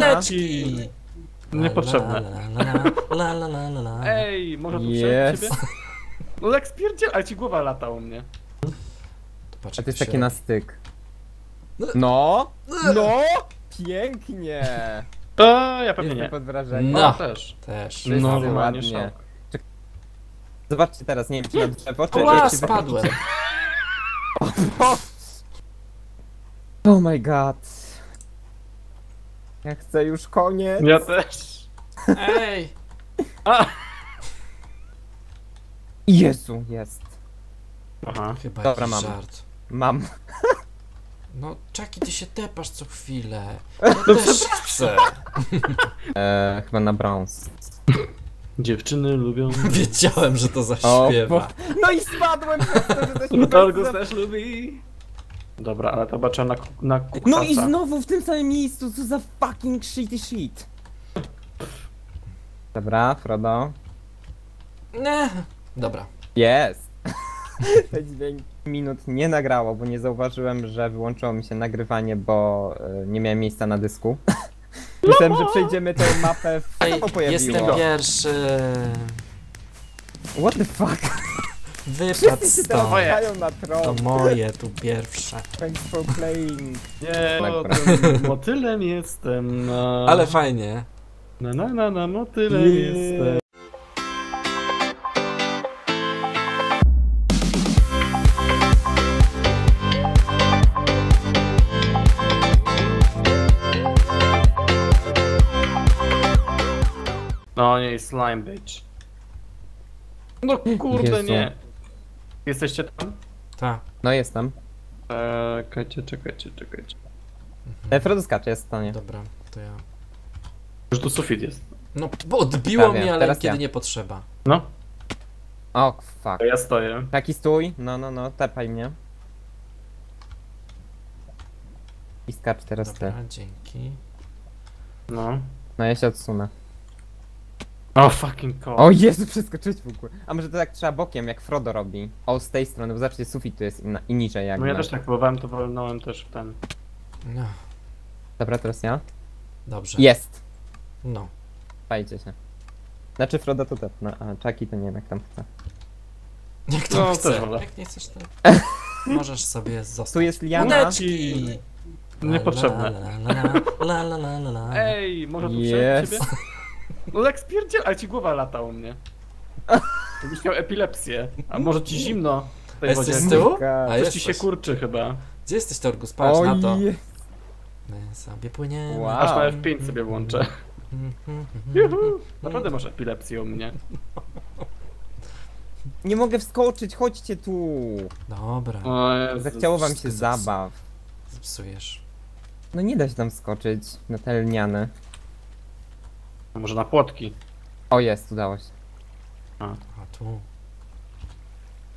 Leci! Niepotrzebne. La, la, la, la, la, la, la. Ej, może tu przejść ciebie? No tak spierdziel, a ci głowa lata u mnie. To patrz, A to jest się taki na styk. No. No! No! Pięknie! To ja pewnie Jestem nie. pod wrażeniem. No. O, też. Też. No, ładnie. Zobaczcie teraz, nie wiem czy na drzewo, czy... Ła, czy spadłem. Oh my god. Ja chcę już koniec. Ja też. Ej! A! Jezu, jest. Aha. Chyba Dobra, jakiś mam. żart. Mam. No, Czaki, ty się tepasz co chwilę. Ja też chcę. E, chyba na brąz. Dziewczyny lubią... Wiedziałem, że to O, zaśpiewa. bo... No i spadłem przez to, że za- też lubi. Dobra, ale to trzeba na, na. No i znowu w tym samym miejscu, co za fucking shitty shit. Dobra, Frodo. Nie. Dobra. Jest. Minut nie nagrało, bo nie zauważyłem, że wyłączyło mi się nagrywanie, bo e, nie miałem miejsca na dysku. Myślałem, że przejdziemy tę mapę w Ej, samo pojawiło. jestem pierwszy. What the fuck? Wypadł Wszyscy się teraz stąd. na To tron. moje tu pierwsze. Thanks for playing. Nie, Dobra. tym motylem jestem na... Ale fajnie. Na na na na motylem Nie. jestem. No nie, slime bitch. No kurde Jezu. nie. Jesteście tam? Ta. No jestem. Czekajcie, czekajcie, czekajcie. E, Frodo skacze, jest w stanie. Dobra, to ja. Już tu sufit jest. No, bo odbiło Prawie, mnie, ale teraz kiedy ja. nie potrzeba. No, O, fuck. to ja stoję. Taki stój. No, no, no, tepaj mnie. I skacz teraz ty. Dobra, dzięki. No. No ja się odsunę. O fucking call. O Jezu, przeskoczyć w ogóle. A może to tak trzeba bokiem, jak Frodo robi. O, z tej strony, bo zobaczcie, sufit tu jest i niżej jakby. No ja też tak próbowałem, to walnąłem też w ten. No, Dobra, teraz ja? dobrze. Jest! No. Fajcie się. Znaczy Frodo to tepnę, a Chucky to nie wiem jak tam chce. Jak to No, chce. też. Jak nie chcesz, to możesz sobie zostać. Tu jest liana. Leci! Niepotrzebne. La, la, la, la, la, la, la. Ej, może tu Jest. przejść ciebie? No tak spierdziel, a ci głowa lata u mnie. Jakbyś miał epilepsję. A może ci zimno w tej Jesteś wodzie. z tyłu? A Coś ci się kurczy chyba. Gdzie jesteś, Torgus? Patrz na to. My sobie płyniemy. Wow. Aż na F5 sobie włączę. Juhu. Naprawdę masz epilepsję u mnie. Nie mogę wskoczyć, chodźcie tu! Dobra, O. Zachciało wam się zabaw. zepsujesz. No nie da się tam skoczyć na te lniane. Może na płotki. O jest, udało się. A tu.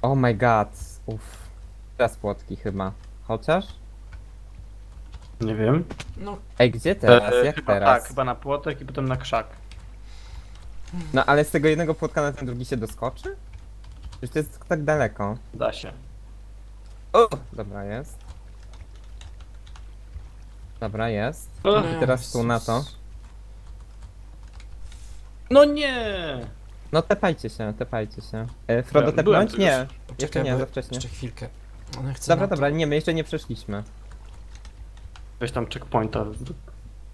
Oh my god. Uff. Teraz płotki chyba. Chociaż? Nie wiem. No, Ej, gdzie teraz? E, Jak chyba teraz? Tak, chyba na płotek i potem na krzak. No ale z tego jednego płotka na ten drugi się doskoczy? Przecież to jest tak daleko. Da się. O! Dobra, jest. Dobra, jest. O, I teraz tu na to. No nie! No tepajcie się, tepajcie się. E, Frodo Ja byłem tepnąć? tu Nie. Jeszcze nie, bo za wcześnie. jeszcze chwilkę. Ona chce Dobra, na to. dobra, nie, my jeszcze nie przeszliśmy. Weź tam checkpointa.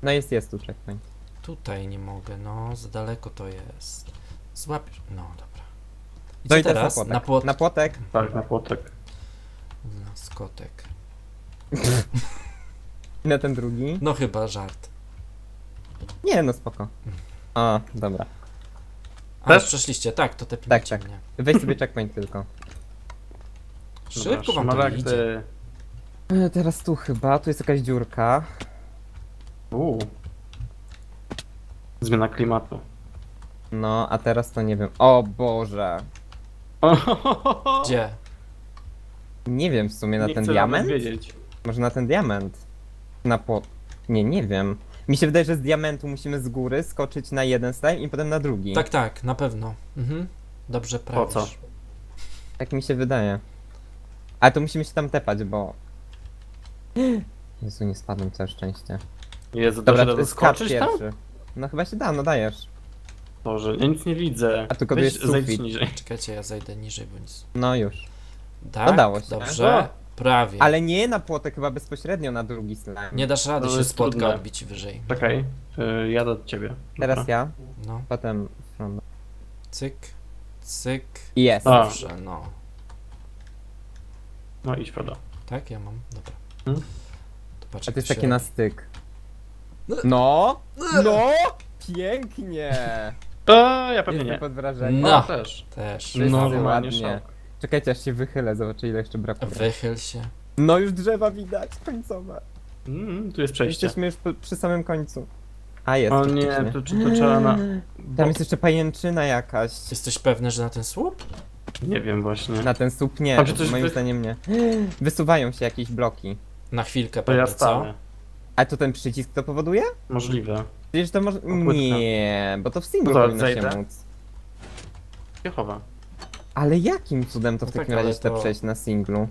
No jest, jest tu checkpoint. Tutaj nie mogę, no, za daleko to jest. Złapiesz. No, dobra. No Gdzie i teraz teraz? na płotek. Na płot. Na płotek. Tak, na płotek. Na skotek. I na ten drugi. No chyba żart. Nie, no spoko. A, dobra. A, Też? już przeszliście, tak, to tepnijcie tak. mnie. Weź sobie checkpoint tylko. Szybko wam to Szmaragdy. idzie. E, teraz tu chyba, tu jest jakaś dziurka. Uuu. Zmiana klimatu. No, a teraz to nie wiem. O Boże. Gdzie? Nie wiem w sumie na Nie ten chcę diament? wiedzieć. Może na ten diament? Na płot. Nie, nie wiem. Mi się wydaje, że z diamentu musimy z góry skoczyć na jeden slime i potem na drugi. Tak, tak, na pewno. Mhm. Dobrze prawisz. co? Tak mi się wydaje. Ale to musimy się tam tepać, bo... Jezu, nie spadłem, całe szczęście. Jezu, Dobra, skacz doskoczyć tam? pierwszy. No chyba się da, no dajesz. Boże, ja nic nie widzę. A tylko Weź, jest zejdź sufit. niżej. Czekajcie, ja zejdę niżej, bo nic. No już. Tak? Udało się. Dobrze. Prawie. Ale nie na płotek, chyba bezpośrednio na drugi slime. Nie dasz rady To się jest trudne. odbić wyżej. Czekaj, y, jadę od ciebie. Teraz Dobra. ja, No, potem cyk, cyk. I Jest. A. Dobrze, no. No idź, Frodo. Tak, ja mam? Dobra. Hmm? To patrz, A jak to jest się taki na styk. No! No! Pięknie! A, ja pewnie Jestem nie. pod wrażeniem. No. O, też. Też. Wszyscy No, ładnie. normalnie szok. Czekajcie, aż się wychylę, zobaczę ile jeszcze brakuje. Wychyl się. No już drzewa widać, końcowe. Mm, tu jest przejście. Jesteśmy już przy samym końcu. A jest. O nie, to czy to trzeba na... Tam jest jeszcze pajęczyna jakaś. Jesteś pewny, że na ten słup? Nie wiem właśnie. Na ten słup nie, się coś moim wy- zdaniem nie. Wysuwają się jakieś bloki. Na chwilkę To ja pewnie, co? A to ten przycisk to powoduje? Możliwe. Przecież to może... Nie, bo to w singlu To powinno się móc. Piechowa. Ale jakim cudem to w No takim tak, razie ale chce to- przejść na singlu?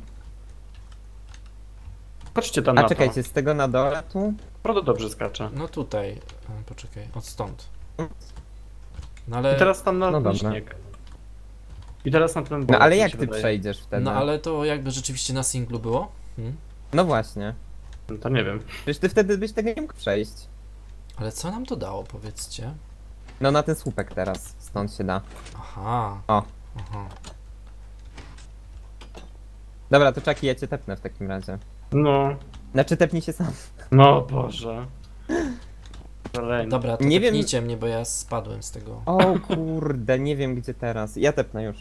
Patrzcie tam na A czekajcie, z tego na dole tu? to. Frodo dobrze skacze. No tutaj. E, Poczekaj, od stąd. No ale... I teraz tam na No ten dobra. śnieg. I teraz na ten No bok, ale mi jak się ty wydaje. przejdziesz wtedy? No ale to jakby rzeczywiście na singlu było? Hmm? No właśnie. No to nie wiem. Przecież ty wtedy byś tego nie mógł przejść. Ale co nam to dało, powiedzcie? No na ten słupek teraz, stąd się da. Aha. O. Aha. Dobra, to czaki, ja cię tepnę w takim razie. No. Znaczy tepnij się sam. No Boże. Szalenie. Dobra, to Nie nie wiem- tepnijcie mnie, bo ja spadłem z tego. O kurde, nie wiem gdzie teraz. Ja tepnę już.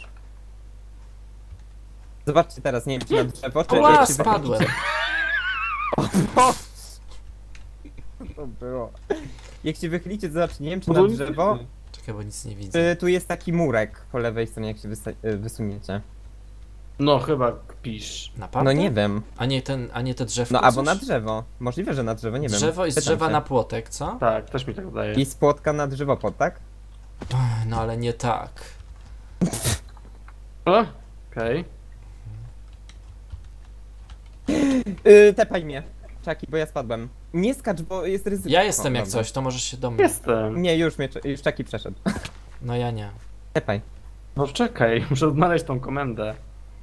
Zobaczcie teraz, nie wiem czy na drzewo, czy... Ła, czy spadłem! To było? Jak się wychylicie, zobaczcie, nie wiem czy No na drzewo, bo nic nie widzę. czy tu jest taki murek po lewej stronie, jak się y, wysuniecie. No chyba kpisz. Naprawdę? No nie wiem. A nie, ten, a nie te drzewko No albo coś? na drzewo. Możliwe, że na drzewo, nie wiem. Drzewo i z drzewa się. na płotek, co? Tak, też mi tak wydaje. I z płotka na drzewopod, tak? Ech, No ale nie tak. O, Okej. Yy, tepaj mnie. Czaki, bo ja spadłem. Nie skacz, bo jest ryzyko. Ja jestem jak coś, to możesz się do mnie. Jestem. Nie, już mnie, już Czaki przeszedł. No ja nie. Tepaj. No czekaj, muszę odnaleźć tą komendę.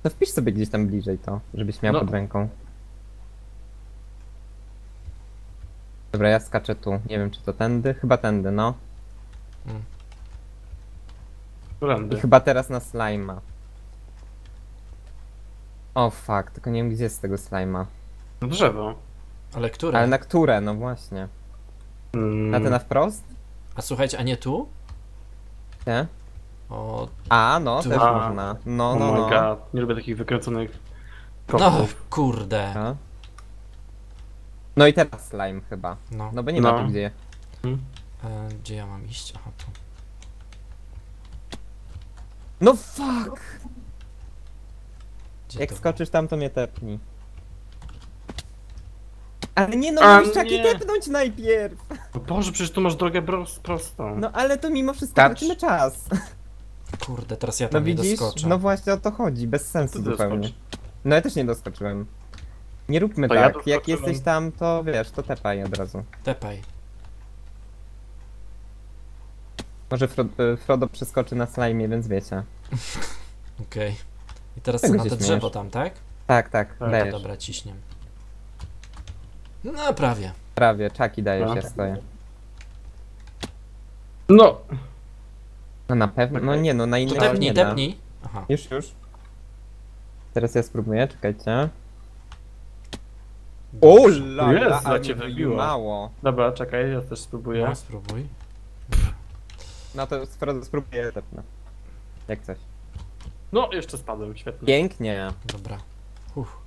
To wpisz sobie gdzieś tam bliżej to, żebyś miał No. pod ręką. Dobra, ja skaczę tu. Nie wiem, czy to tędy? Chyba tędy, no. I Którędy? chyba teraz na slajma. O fuck, tylko nie wiem gdzie jest z tego slajma. No drzewo. Ale które? Ale na które? No właśnie. Mm, Na te na wprost? A słuchajcie, a nie tu? Nie? O, A, no, Tu. też A. można. No, oh no, my no. god, nie lubię takich wykręconych no kopów. kurde. A? No i teraz slime chyba. No, No bo nie ma No. tu gdzie. e, gdzie ja mam iść? Aha, tu. No fuck! Gdzie Jak to skoczysz tam, to mnie tepnij. Ale nie no, A, musisz czaki nie. tepnąć najpierw! O Boże, przecież tu masz drogę bros- prostą. No ale to mimo wszystko Skacz. tracimy czas. Kurde, teraz ja No tam nie widzisz? doskoczę. No właśnie o to chodzi, bez sensu Ty zupełnie. No ja też nie doskoczyłem. Nie róbmy To ja tak, jak doskoczyłem. jesteś tam, to wiesz, to tepaj od razu. Tepaj. Może Fro y, Frodo przeskoczy na slime, więc wiecie. Okej. I teraz Czego co, na się śmiejesz? drzewo tam, tak? Tak, tak, Tak, dajesz. Dobra, ciśniem. No prawie. Prawie, czaki dajesz, No. ja stoję. No! No na pewno, no nie no, na To innego tepnij, nie tepnij. Aha. Już, już. Teraz ja spróbuję, czekajcie. O la Jezu, la, ale cię wybiło. mało. Dobra, czekaj, ja też spróbuję. No, spróbuj. No to spróbuję tepnę. Jak coś. No, jeszcze spadłem, świetnie. Pięknie. Dobra. Uff.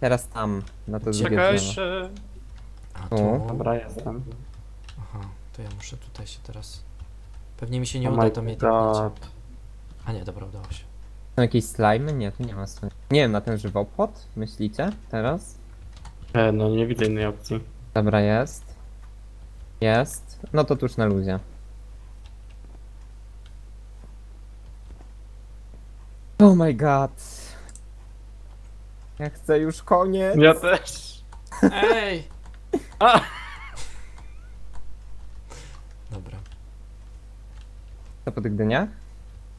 Teraz tam, na to Czekaj się. A tu. Dobra, jestem. Aha, to ja muszę tutaj się teraz. Pewnie mi się nie Oh uda, to mnie god. A nie, dobra, udało się. Są jakieś slimy? Nie, tu nie ma slime. Nie wiem, na ten żywopłot? Myślicie? Teraz? E, no nie widzę innej opcji. Dobra, jest. Jest. No to tuż na luzie. Oh my god. Ja chcę już koniec. Ja też. Ej! A! Dobra. Co po tych dyniach?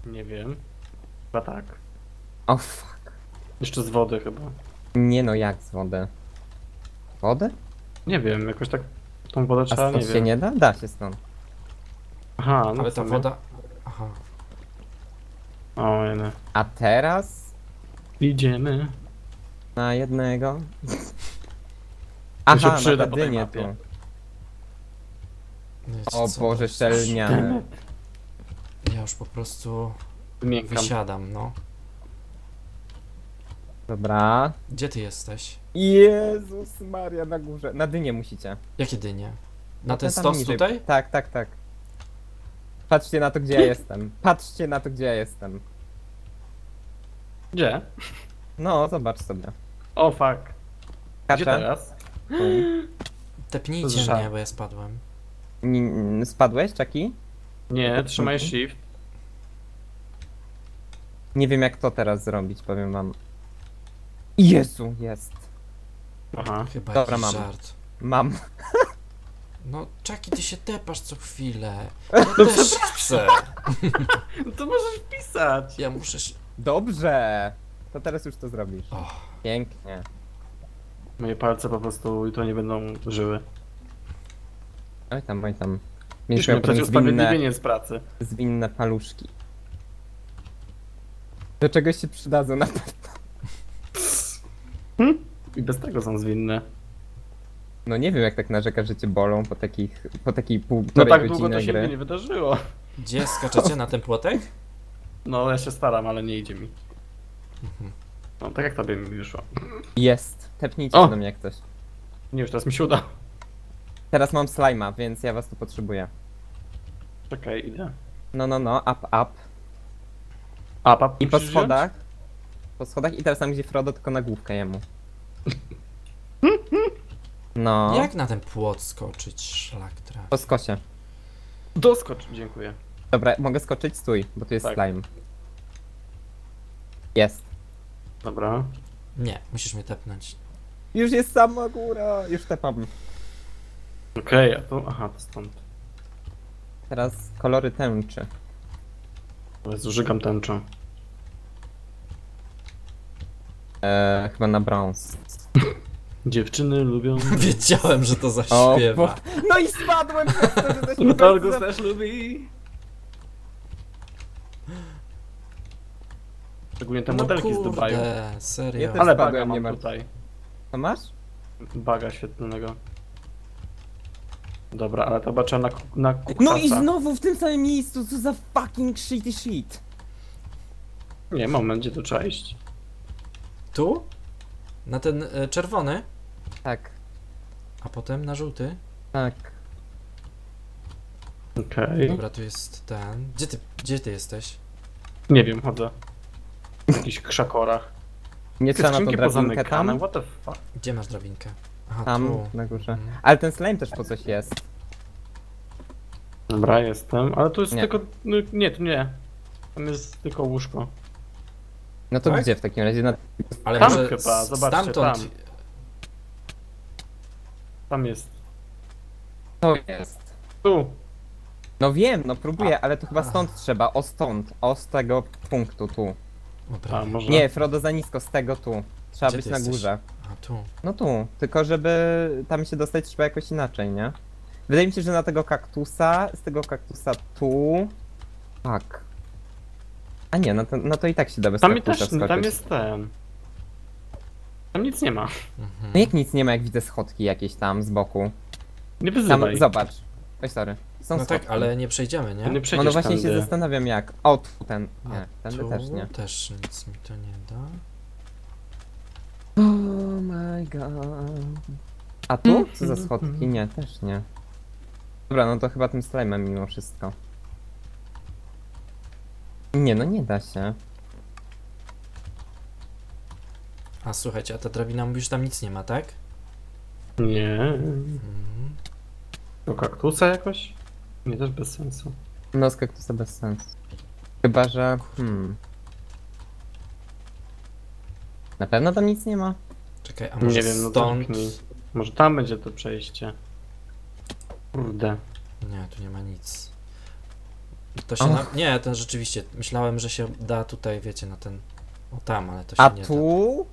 Nie wiem. Chyba tak. O oh, fuck. Jeszcze z wody chyba. Nie no, jak z wody? Wodę? Nie wiem, jakoś tak tą wodę A trzeba, nie się wiem. nie da? Da się stąd. Aha, no Ale ta sobie. woda... Aha. O, jene. A teraz? Idziemy. Na jednego się Aha, przyda na po tej dynię mapie. tu. Wiecie O co, Boże, to- szczelniane. Ja już po prostu wysiadam, no. Dobra. Gdzie ty jesteś? Jezus Maria, na górze. Na dynię musicie. Jakie dynie? No Na ten tam stos niżej. tutaj? Tak, tak, tak. Patrzcie na to, gdzie ja jestem. Patrzcie na to, gdzie ja jestem. Gdzie? No, zobacz sobie. O, fuck. Gdzie teraz? Tepnijcie Słyszałem. mnie, bo ja spadłem. Ni- Spadłeś, Czaki? Nie, trzymaj shift. Nie wiem, jak to teraz zrobić, powiem wam. Jezu, jest. Aha. Chyba Dobra, jakiś mam. żart. Mam. No, Czaki, ty się tepasz co chwilę. Ja też chcę. No to możesz pisać. Ja muszę się... Dobrze. To teraz już to zrobisz. Pięknie. Moje palce po prostu jutro nie będą żyły. Oj tam, oj tam. Już Mieliśmy ktoś potem zwinne, usprawiedliwienie z pracy. zwinne paluszki. Do czegoś się przydadzą na pewno. I bez tego są zwinne. No nie wiem, jak tak narzekasz, że cię bolą po takich, po takiej No półtorej tak długo godziny to się gry. nigdy nie wydarzyło. gdzie skaczecie na ten płotek? No ja się staram, ale nie idzie mi. No tak jak tobie mi wyszło. Jest. Tepnijcie O! się do mnie jak coś. Nie już teraz mi się uda. Teraz mam slajma, więc ja was tu potrzebuję. Czekaj, idę. No, no, no, up, up. A, pap, I po musisz schodach. Po schodach i teraz tam gdzie Frodo, tylko na główkę jemu. No. Jak na ten płot skoczyć, szlak trafi? Po skosie. wziąć? Doskocz, dziękuję. Dobra, mogę skoczyć? Stój, bo tu jest Tak. slime. Jest. Dobra. Nie, musisz mnie tepnąć. Już jest sama góra. Już tepam. Okej, a tu, aha, to stąd. Teraz kolory tęczy. Ale zużygam tęczą. Eee, chyba na brąz. Dziewczyny lubią... Wiedziałem, że to O, zaśpiewa. bo... No i spadłem przez to, że za- też lubi. Szczególnie te No modelki z Dubaju. kurde, serio. Ja też- Ale spadłem, baga nie mam martw. tutaj. To masz? Baga świetnego. Dobra, ale to baczę na, na. No i znowu w tym samym miejscu, co za fucking shitty shit. Nie, moment, gdzie tu trzeba iść? Tu? Na ten e, czerwony, Tak, a potem na żółty. tak. Okej. Dobra, tu jest ten. Gdzie ty, gdzie ty jesteś? Nie wiem, chodzę. W jakichś krzakorach. Nie trzeba na tą drabinkę tam. what the fuck? Gdzie masz drabinkę? Aha, Tam, tu. na górze. Mhm. Ale ten slime też po coś jest. Dobra, jestem, ale tu jest Nie. tylko... No, nie, tu nie. Tam jest tylko łóżko. No to Tak? gdzie w takim razie? Na... Ale Tam może chyba, zobaczcie, stamtąd... tam. Tam jest. To jest. Tu. No wiem, no próbuję, ale to chyba stąd trzeba. O stąd. O z tego punktu tu. O, A, może... Nie, Frodo za nisko, z tego tu. Trzeba Gdzie być ty na jesteś? górze. A tu. No tu. Tylko żeby tam się dostać trzeba jakoś inaczej, nie? Wydaje mi się, że na tego kaktusa, z tego kaktusa tu. Tak. A nie, no to, no to i tak się da bez Tam, mi kaktusa też, wskoczyć. tam jest ten. Tam nic nie ma. Mhm. No jak nic nie ma, jak widzę schodki jakieś tam z boku. Nie Tam, wyzywaj. zobacz. Oj, sorry. Są No tak, ale nie przejdziemy, To nie? nie No, przejdziesz no właśnie tędy. się zastanawiam jak. O, tu ten. A Nie, ten tu też nie. też nic mi to nie da. Oh my god. A tu? Co za schodki? Nie, też nie. Dobra, no to chyba tym slime'em mimo wszystko. Nie, no nie da się. A słuchajcie, a ta drabina mówi, że tam nic nie ma, tak? Nie. Mhm. Do kaktusa jakoś? Nie, też bez sensu. No z kaktusa bez sensu. Chyba, że... Hmm. Na pewno tam nic nie ma? Czekaj, a może Nie wiem, no stąd... Może tam będzie to przejście. Kurde. Nie, tu nie ma nic. To się Och. na... Nie, ten rzeczywiście. Myślałem, że się da tutaj, wiecie, na ten... O tam, ale to się A nie da. tu?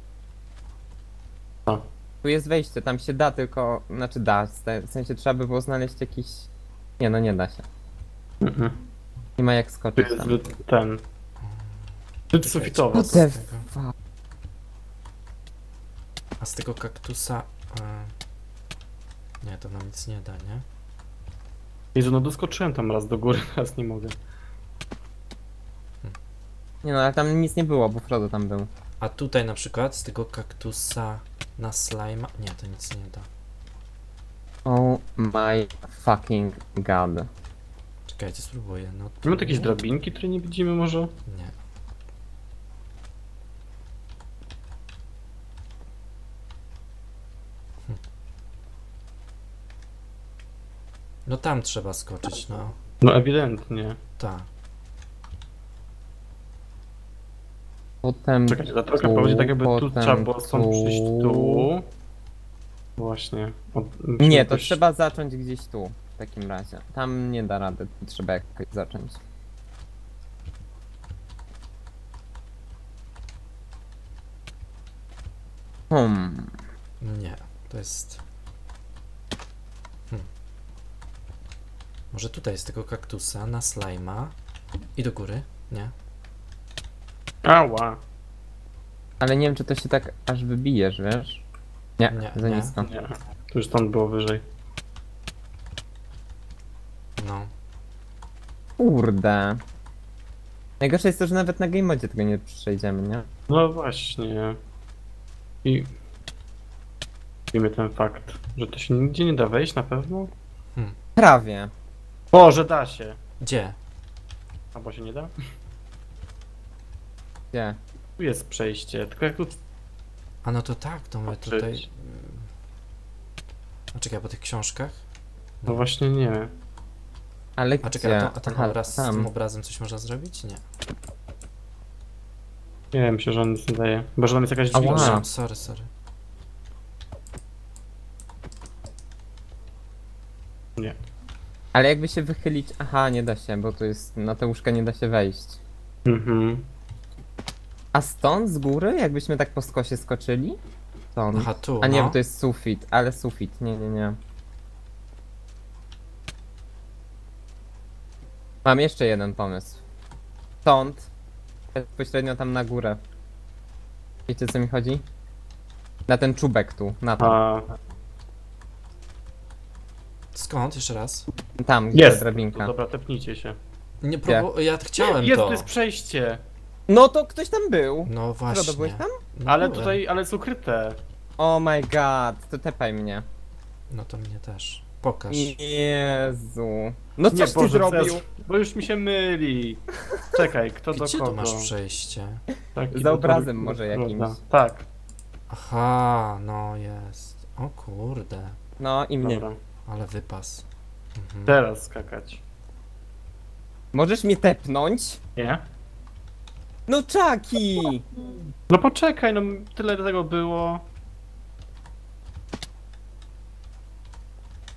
Co? Tu jest wejście, tam się da tylko, znaczy da, w sensie trzeba by było znaleźć jakiś... Nie no, nie da się. Mhm. Nie ma jak Tu skoczyć jest tam. zbyt ten. Zbyt. What the fuck? A z tego kaktusa... E... Nie, to nam nic nie da, nie? Jezu, no doskoczyłem tam raz do góry, teraz nie mogę. Nie no, ale tam nic nie było, bo Frodo tam był. A tutaj na przykład z tego kaktusa na slime... Nie, to nic nie da. My fucking god. Czekajcie, spróbuję. No Nie ma tu tu- jakieś drabinki, które nie widzimy może? Nie. Hm. No tam trzeba skoczyć, no. No ewidentnie. Ta. Potem Czekajcie, ta droga tu, prowadzi tak jakby tu potem trzeba było stąd tu. przyjść tu. Właśnie. Od, Nie, to trzeba zacząć gdzieś tu, w takim razie. Tam nie da rady, trzeba jakoś zacząć. Hmm. Nie, to jest... Hm. Może tutaj z tego kaktusa na slajma i do góry? Nie? Ała. Ale nie wiem, czy to się tak aż wybijesz, wiesz? Nie, Nie, za nie. nisko. Nie. Tu już stąd było wyżej. No. Kurde. Najgorsze jest to, że nawet na game modzie tego nie przejdziemy, nie? No właśnie. I... Wiemy ten fakt, że to się nigdzie nie da wejść na pewno? Prawie. O, że da się. Gdzie? Albo się nie da? Gdzie? Tu jest przejście, tylko jak tu... A no to tak, to my Patrzeć. tutaj... A czekaj, po tych książkach? No właśnie nie. Ale A czekaj, a, to, a ten Aha, obraz z tym tam. obrazem coś można zrobić? Nie. Nie wiem, myślę, że on nic nie daje. Chyba, że tam jest jakaś dźwignia. Przepraszam, sorry, sorry. Nie. Ale jakby się wychylić... Aha, nie da się, bo to jest... Na te łóżka nie da się wejść. Mhm. A stąd, z góry? Jakbyśmy tak po skosie skoczyli? Stąd. Aha, tu, A nie, no. bo to jest sufit, ale sufit. Nie, nie, nie. Mam jeszcze jeden pomysł. Stąd, bezpośrednio tam na górę. Wiecie co mi chodzi? Na ten czubek tu, na to. A, Skąd? Jeszcze raz? Tam, gdzie jest! drabinka. Dobra, tepnijcie się. Nie próbu... Ja chciałem Jest, to. to jest przejście! No to ktoś tam był. No właśnie. Frodo, byłeś tam? No Ale byłem. tutaj, ale jest ukryte. Oh my god, to tepaj mnie. No to mnie też. Pokaż. Jezu. No coś ty zrobił? Bo już mi się myli. Czekaj, kto do Gdzie kogo? tu masz przejście? Taki Za do obrazem kogo- może jakimś. Tak, Aha, no jest. O kurde. No i mnie. dobra. Ale wypas. Mhm. Teraz skakać. Możesz mnie tepnąć? Nie? No czaki! No poczekaj, no tyle tego było.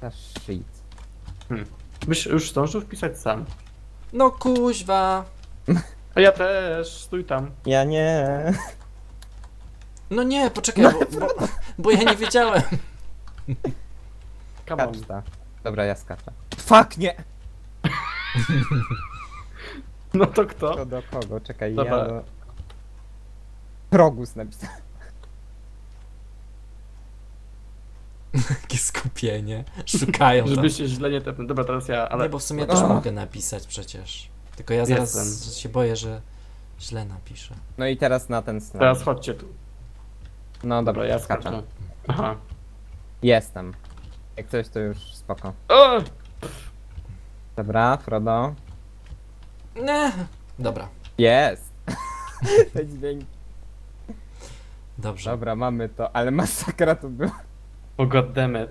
Ta shit. Byś już zdążył wpisać sam. No kuźwa. A ja też, stój tam. Ja nie. No nie, poczekaj, bo, bo, bo ja nie wiedziałem. Come on. Kaczta. Dobra, ja skaczę. Fuck, nie! No to kto? To do kogo? Czekaj, Dobra. ja do... Progus napisałem. Jakie skupienie. Szukają tam. Żeby się źle nie tepnął. Dobra, teraz ja, ale... Nie, bo w sumie O. też mogę napisać przecież. Tylko ja zaraz Jestem. się boję, że źle napiszę. No i teraz na ten slajd. Teraz chodźcie tu. No dobra, Dobra, ja skaczę. skaczę. Aha. Jestem. Jak coś to już spoko. O! Dobra, Frodo. Nie. Dobra, Jest! Te dźwięki. dobrze. Dobra, mamy to, ale masakra to była. O goddammit.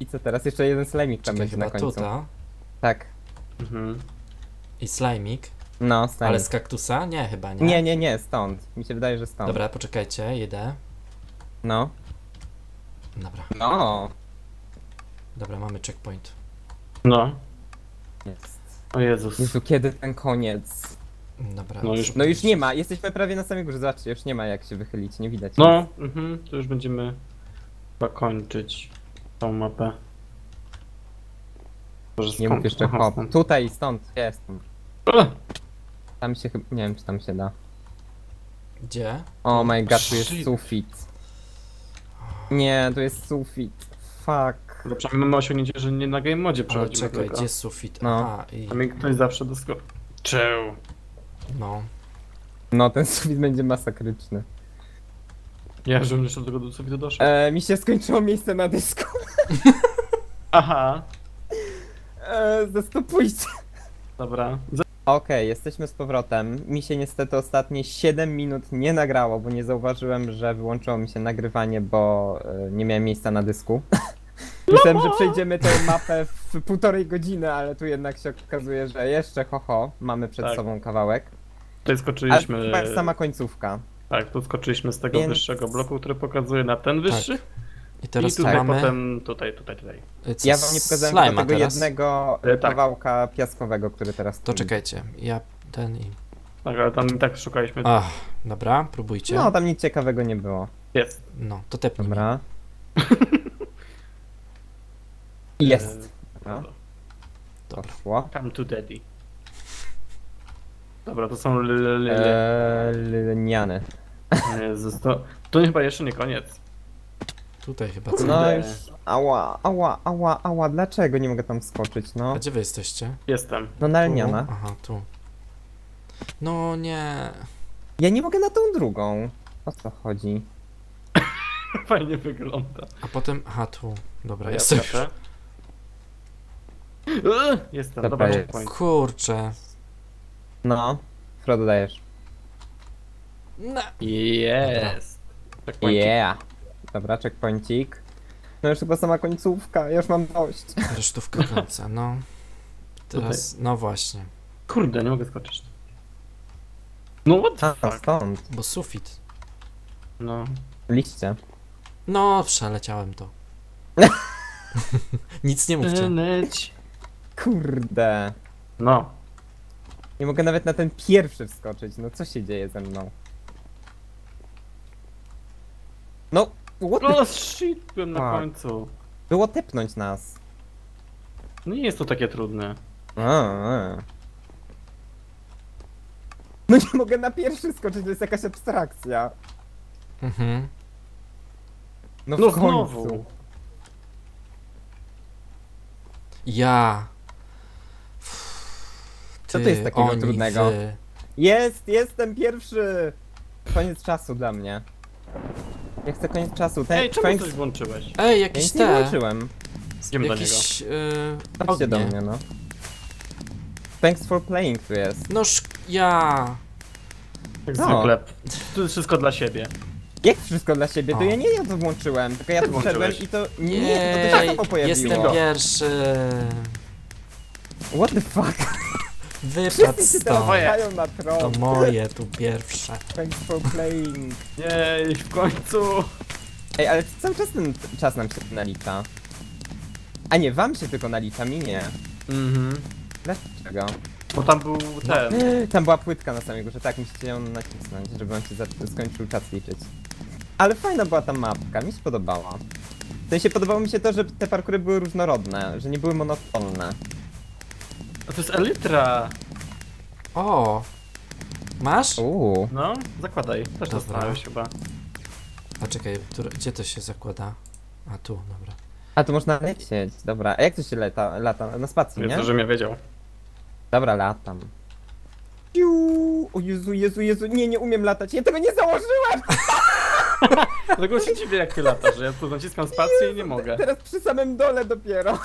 I co teraz? Jeszcze jeden slimik tam Czekaj, będzie na chyba końcu. tuta. Tak. Mhm. I slimik. No, slimik. Ale z kaktusa? Nie, chyba nie. Nie, nie, nie, stąd. Mi się wydaje, że stąd. Dobra, poczekajcie, idę. No. Dobra, No. dobra, mamy checkpoint. No. Jest. O Jezus. Jezu, kiedy ten koniec? Dobra. No już- No już nie ma, jesteśmy prawie na samej górze, zobaczcie, już nie ma jak się wychylić, nie widać. No, mhm, to już będziemy chyba kończyć tą mapę. Może Nie skąd? mów jeszcze Aha, hop. stąd. Tutaj, stąd, jestem. Ugh! Tam się chyba, nie wiem czy tam się da. Gdzie? Oh my god, tu jest Shit. sufit. Nie, tu jest sufit. Fuck. No przynajmniej mamy osiągnięcie, że nie na game modzie Ale przechodzimy czekaj, tylko. gdzie sufit? No. Aha, i... A mnie ktoś zawsze doskoczył. No. No, ten sufit będzie masakryczny. Ja żebym jeszcze do tego do sufitu doszedł. E, mi się skończyło miejsce na dysku. Aha, E, zastopujcie. dobra. Okej, jesteśmy z powrotem. Mi się niestety ostatnie 7 minut nie nagrało, bo nie zauważyłem, że wyłączyło mi się nagrywanie, bo e, nie miałem miejsca na dysku. Myślałem, że przejdziemy tę mapę w półtorej godziny, ale tu jednak się okazuje, że jeszcze ho ho, mamy przed Tak. sobą kawałek. Tutaj Ale skoczyliśmy. chyba jest sama końcówka. Tak, tu skoczyliśmy z tego Więc- wyższego bloku, który pokazuje na ten wyższy. I teraz I tu tutaj mamy... potem tutaj, tutaj, tutaj. y, co, Ja wam nie pokazałem tego teraz? jednego E, tak. kawałka piaskowego, który teraz To tu czekajcie, ja ten i... Tak, ale tam i tak szukaliśmy. Ach, dobra, próbujcie. No, tam nic ciekawego nie było. Jest. No, to tepnij. Dobra. Jest. No. Dobra. Poszło. Come to daddy. Dobra, to są. Eee, lniany. Jezus, to, to chyba jeszcze nie koniec. Tutaj chyba co? No już. Ała, ała, ała, ała, dlaczego nie mogę tam skoczyć, no? A gdzie wy jesteście? Jestem. No na Tu? lniana. Aha, tu. No nie. Ja nie mogę na tą drugą. O co chodzi? Fajnie wygląda. A potem... Aha, tu. Dobra, Ja jestem już. skaczę. Jestem, Dobra, dobra, jest. checkpoint. Kurczę. No. Frodo dajesz. No. Jest. Checkpoint. Yeah. Dobra, checkpointik. No już chyba sama końcówka, ja już mam dość. Resztówka końca, no. Teraz, no właśnie. Kurde, nie mogę skoczyć. No what the fuck? stąd. Bo sufit. No. Liście. No, przeleciałem to. Nic nie mówcie. Leć. Kurde. No. Nie mogę nawet na ten pierwszy wskoczyć, no co się dzieje ze mną? No, what the... O shit, byłem na Fuck. końcu. Było tepnąć nas. No nie jest to takie trudne. A, a. No nie mogę na pierwszy skoczyć, to jest jakaś abstrakcja. Mhm. No, No w końcu. znowu. Ja. Co to jest takiego oni, trudnego? Wy. Jest, jestem pierwszy! Koniec czasu dla mnie. Ja chcę koniec czasu. Ten Ej, czemu thanks... coś włączyłeś? Ej, Ja jakieś nic nie te. włączyłem. Idziemy do Jakieś. Yy, Chodźcie do mnie, no. Thanks for playing tu jest. No sz... ja. Jak No. zwykle. To jest wszystko dla siebie. Jak wszystko dla siebie? To O. ja nie ja to włączyłem, tylko ja tu Włączyłeś. wszedłem i to... Nie, to to się samo pojawiło. jestem pierwszy. What the fuck? Wypadł stąd. pchają na To tron. moje tu pierwsze. Thanks for playing. Jej, w końcu. Ej, ale cały czas ten czas nam się nalicza. A nie, wam się tylko nalicza, mi nie. Mhm. Dlaczego? Bo tam był ten. Tam była płytka na samej górze, tak, musicie ją nacisnąć, żeby wam się za- skończył czas liczyć. Ale fajna była ta mapka, mi się podobała. W sensie podobało mi się to, że te parkury były różnorodne, że nie były monotonne. A to jest Elytra. O! Masz? Uuu. No, zakładaj. Też Dobra. dostałeś chyba. A czekaj, które, gdzie to się zakłada? A tu, dobra. A tu można lecieć, dobra. A jak to się lata? Lata na spacji, Nie nie? to, żebym ja wiedział. Dobra, latam. Piu! O Jezu, Jezu, Jezu, nie, nie umiem latać, ja tego nie założyłem! Dlatego się dziwię jak ty latasz, że ja tu naciskam spację i nie mogę. Teraz przy samym dole dopiero.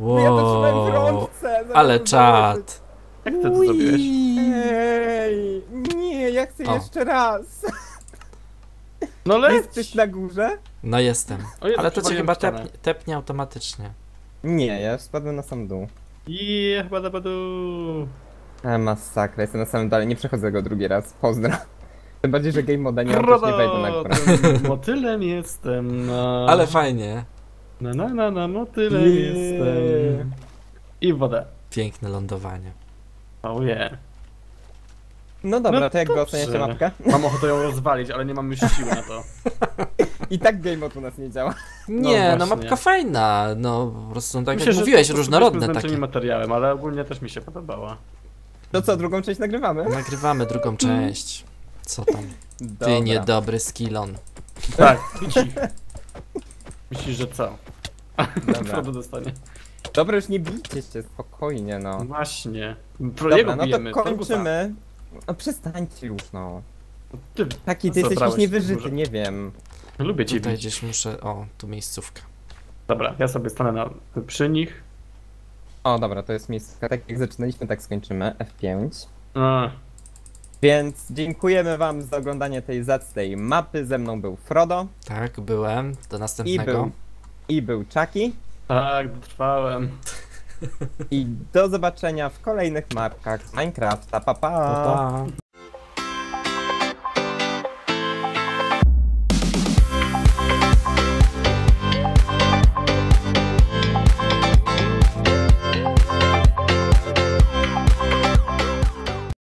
No ja to trzymałem w Wow. rączce. Ale czad. Jak ty to zrobiłeś? Ej, nie, ja chcę O. jeszcze raz. No leć! Jest ktoś na górze? No jestem. Jezu, Ale to cię chyba tepnie, tepnie automatycznie. Nie, ja spadłem na sam dół. I chyba da badu. A masakra, jestem na samym dole, nie przechodzę go drugi raz. Pozdro. Tym bardziej, że game moda nie mam, nie wejdę na górę. Motylem jestem na... Ale fajnie. Na na na na motylem Nie. jestem. I wodę. Piękne lądowanie. Oh yeah. No dobra, No to jak dobrze. oceniacie mapkę? Mam ochotę ją rozwalić, ale nie mam już siły na to. I tak game mode u nas nie działa. Nie, no, właśnie. mapka fajna, no po prostu tak Myślę, jak że mówiłeś, różnorodne takie. materiałem, ale ogólnie też mi się podobała. To co, drugą część nagrywamy? Nagrywamy drugą część. Co tam? Ty Dobra. niedobry skillon. Tak. Myślisz, że co? Dobra. Dostanie. Dobra, już nie bijcie się, spokojnie no. Właśnie. Pro jego Dobra, no bijemy. to kończymy. No przestańcie już no. Ty, Taki ty jesteś jakiś niewyżyty, dużo? nie wiem. lubię cię Tutaj bić. gdzieś muszę... O, tu miejscówka. Dobra, ja sobie stanę na, przy nich. O dobra, to jest miejsce. Tak jak zaczynaliśmy, tak skończymy. F5. A, Więc dziękujemy wam za oglądanie tej zacnej mapy. Ze mną był Frodo Tak, byłem. Do i następnego. był, i był Chucky. tak, dotrwałem. I do zobaczenia w kolejnych mapkach z Minecrafta. Pa pa! Pa, pa.